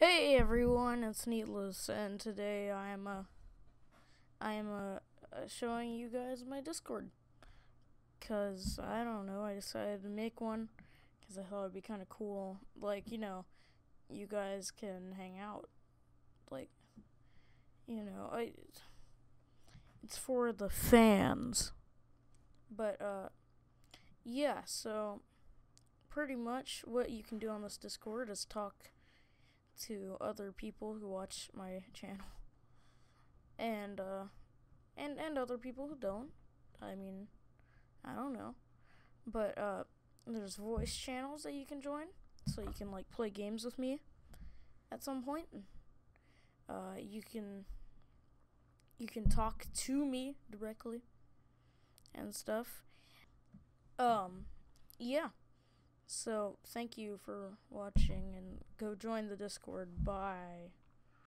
Hey everyone, it's Needless, and today I am uh, I am uh, uh, showing you guys my Discord. Cause I don't know, I decided to make one because I thought it'd be kind of cool. Like you know, you guys can hang out. Like, you know, I. It's for the fans. But uh, yeah. So, pretty much what you can do on this Discord is talk to other people who watch my channel. And uh and and other people who don't. I mean i don't know. But uh there's voice channels that you can join so you can like play games with me at some point. Uh you can you can talk to me directly and stuff. Um yeah so, thank you for watching and go join the Discord. Bye.